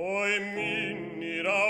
Oi minnira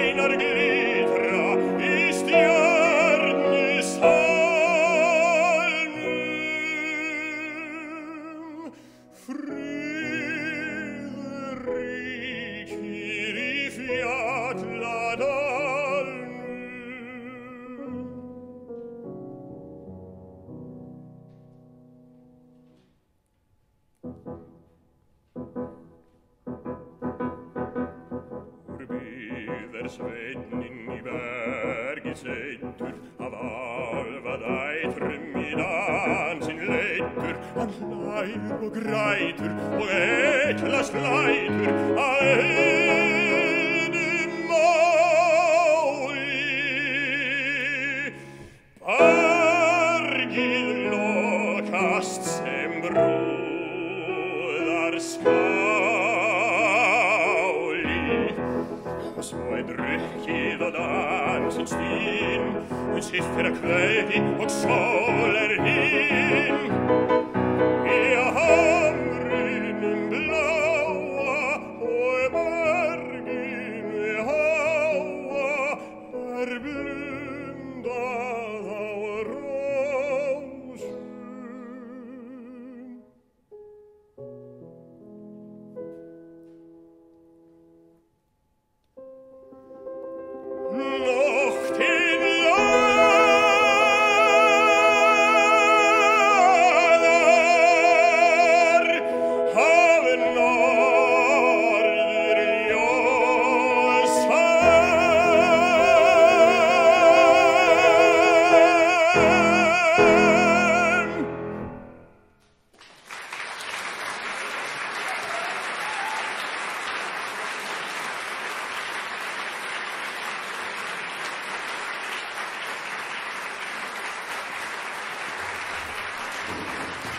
svetten in die Berge setter, av alva deiter midan sin letter, an leir og greiter, og ekla sleiter, a ene mauri. Bergil lokast sem bror, was moe brüchi da stin, und stien, und schiffer kräti, und scholler hin, あ!